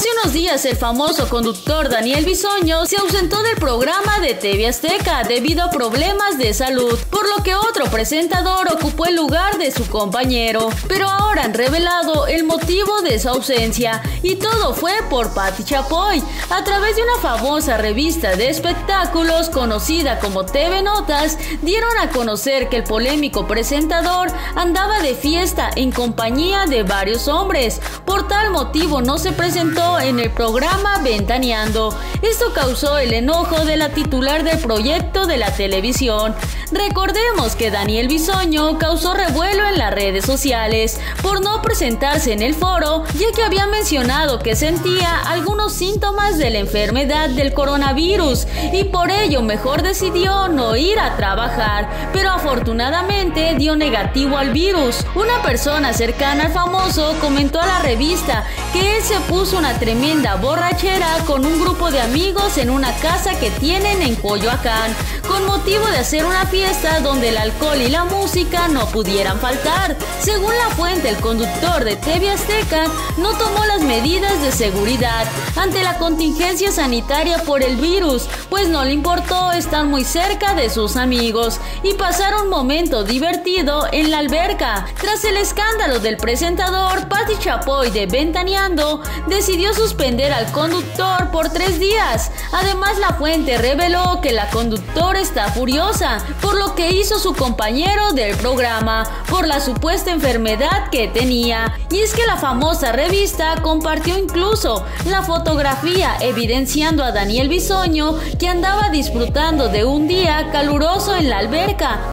Hace unos días el famoso conductor Daniel Bisoño se ausentó del programa de TV Azteca debido a problemas de salud, por lo que otro presentador ocupó el lugar de su compañero. Pero ahora han revelado el motivo de su ausencia y todo fue por Patti Chapoy. A través de una famosa revista de espectáculos conocida como TV Notas, dieron a conocer que el polémico presentador andaba de fiesta en compañía de varios hombres. Por tal motivo no se presentó en el programa Ventaneando. Esto causó el enojo de la titular del proyecto de la televisión. Recordemos que Daniel Bisoño causó revuelo en las redes sociales por no presentarse en el foro, ya que había mencionado que sentía algunos síntomas de la enfermedad del coronavirus y por ello mejor decidió no ir a trabajar, pero afortunadamente dio negativo al virus. Una persona cercana al famoso comentó a la revista que él se puso una tremenda borrachera con un grupo de amigos en una casa que tienen en Coyoacán, con motivo de hacer una fiesta donde el alcohol y la música no pudieran faltar. Según la fuente, el conductor de TV Azteca no tomó las medidas de seguridad ante la contingencia sanitaria por el virus, pues no le importó estar muy cerca de sus amigos y pasar un momento divertido en la alberca. Tras el escándalo del presentador, Patti Chapoy de Ventaneando decidió suspender al conductor por tres días. Además, la fuente reveló que la conductora está furiosa por lo que hizo su compañero del programa por la supuesta enfermedad que tenía. Y es que la famosa revista compartió incluso la fotografía evidenciando a Daniel Bisoño que andaba disfrutando de un día caluroso en la alberca.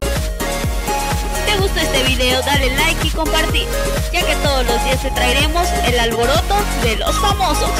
¿Te gustó este video? Dale like y compartir, ya que todos los días te traeremos el alboroto de los famosos.